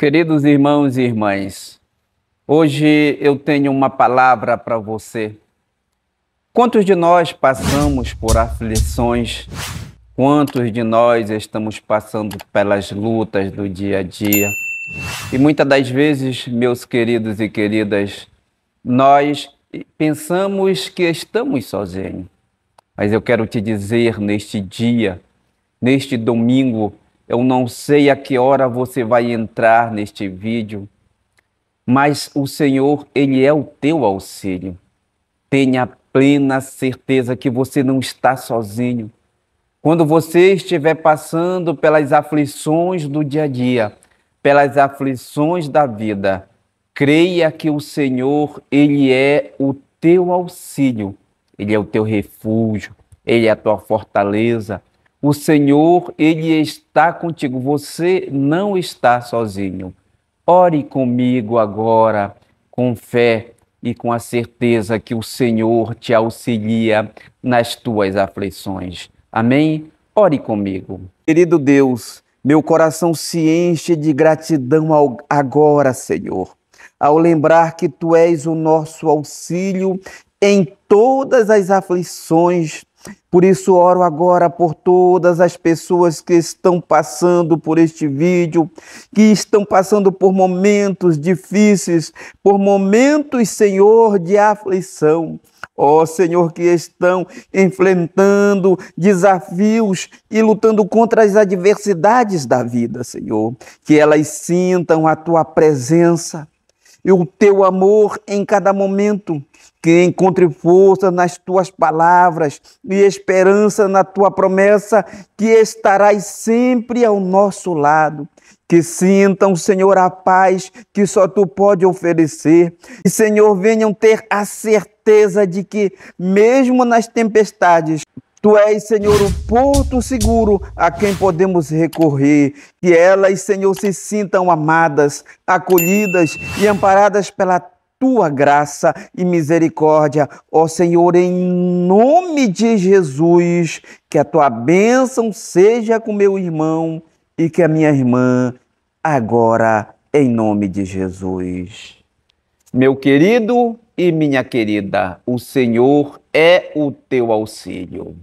Queridos irmãos e irmãs, hoje eu tenho uma palavra para você. Quantos de nós passamos por aflições? Quantos de nós estamos passando pelas lutas do dia a dia? E muitas das vezes, meus queridos e queridas, nós pensamos que estamos sozinhos. Mas eu quero te dizer neste dia, neste domingo, eu não sei a que hora você vai entrar neste vídeo, mas o Senhor, Ele é o teu auxílio. Tenha plena certeza que você não está sozinho. Quando você estiver passando pelas aflições do dia a dia, pelas aflições da vida, creia que o Senhor, Ele é o teu auxílio, Ele é o teu refúgio, Ele é a tua fortaleza, o Senhor, Ele está contigo. Você não está sozinho. Ore comigo agora, com fé e com a certeza que o Senhor te auxilia nas tuas aflições. Amém? Ore comigo. Querido Deus, meu coração se enche de gratidão agora, Senhor, ao lembrar que Tu és o nosso auxílio em todas as aflições por isso, oro agora por todas as pessoas que estão passando por este vídeo, que estão passando por momentos difíceis, por momentos, Senhor, de aflição. Ó oh, Senhor, que estão enfrentando desafios e lutando contra as adversidades da vida, Senhor. Que elas sintam a tua presença e o teu amor em cada momento que encontre força nas tuas palavras e esperança na tua promessa, que estarás sempre ao nosso lado. Que sintam, Senhor, a paz que só tu pode oferecer. E, Senhor, venham ter a certeza de que, mesmo nas tempestades, Tu és, Senhor, o porto seguro a quem podemos recorrer. Que elas, Senhor, se sintam amadas, acolhidas e amparadas pela tua graça e misericórdia, ó Senhor, em nome de Jesus, que a tua bênção seja com meu irmão e que a minha irmã, agora, em nome de Jesus. Meu querido e minha querida, o Senhor é o teu auxílio.